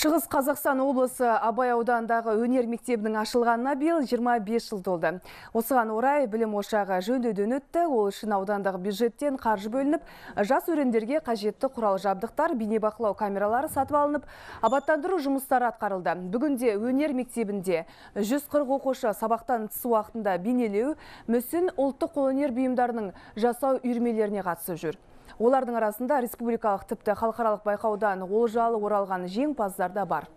Шығыс Қазақстан облысы Абай аудандағы өнер мектебінің ашылғанына биыл 25 жыл толды. Осыған орай білім ошағы жөндеуден өтті. Ол үшін аудандағы бюджеттен қаржы бөлініп, жас өрендерге қажетті құрал жабдықтар, бейнебақылау камералары сатып алынып, абаттандыру жұмыстары атқарылды. Бүгінде өнер мектебінде 140 оқушы сабақтан тыс уақытында бейнелеу, мүсін ұлттық қолөнер бұйымдарының жасау үйірмелеріне қатысып жүр. Олардың арасында республикалық тіпті халықаралық байқаудан олжалы оралған жеңімпаздар да бар.